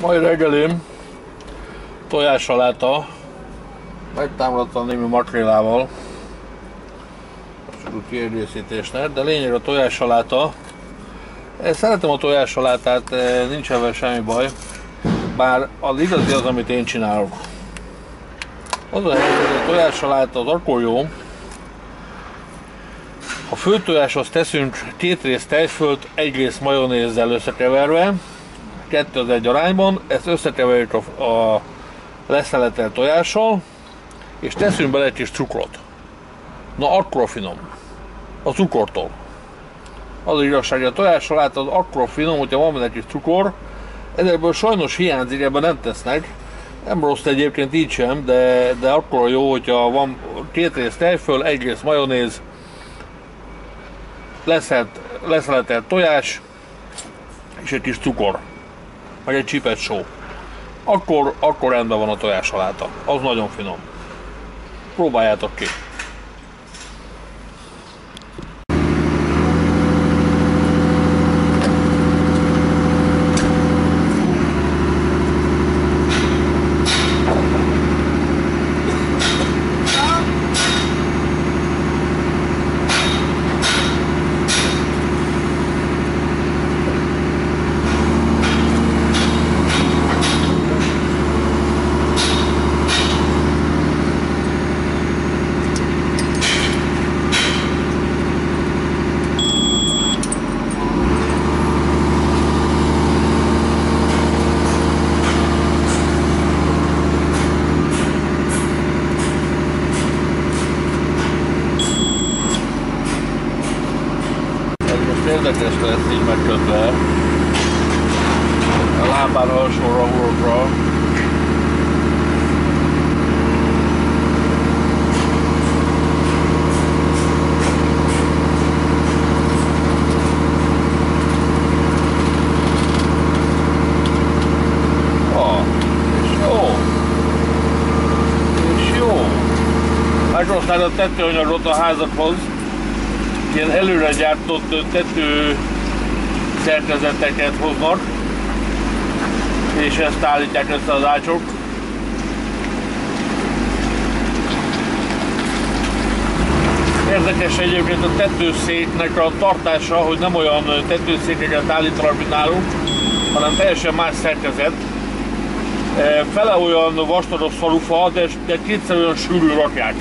Mai reggelim tojássaláta, megtámadta némi makrélával, abszolút kiegészítésnek, de lényeg a tojássaláta. Én szeretem a tojássalátát, eh, nincs ebben semmi baj, bár az igazi az, amit én csinálok. Az a helyzet, hogy a tojássaláta az akkor jó, a főtojáshoz teszünk két rész tejfölt, egy rész majonézzel összekeverve, kettő az egy arányban, ezt összekeverjük a, a leszeletelt tojással, és teszünk bele egy kis cukrot. Na akkor finom. A cukortól. Az az igazság, a tojással át az akkor finom, hogyha van benne egy kis cukor, ezekből sajnos hiányzik, ebben nem tesznek. Nem rossz egyébként így sem, de, de akkor jó, hogyha van két rész tejföl, egy rész majonéz, leszelt, leszeletelt tojás, és egy kis cukor meg egy csipet só. Akkor, akkor rendben van a tojás aláta. Az nagyon finom. Próbáljátok ki. Érdekes lesz így megkötve. A lábán alsóra, hurokra. Meghoztál a tetőanyagot a házakhoz ilyen előre gyártott tető szerkezeteket hoznak, és ezt állítják össze az ácsok. Érdekes egyébként a tetőszéknek a tartása, hogy nem olyan tetőszékeket állítanak, mint nálunk, hanem teljesen más szerkezet. Fele olyan vastagos falufa, de, de kétszer olyan sűrű rakják.